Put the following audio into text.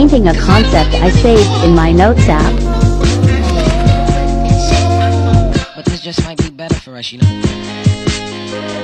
painting a concept I saved in my notes app. But this just might be better for us, you know?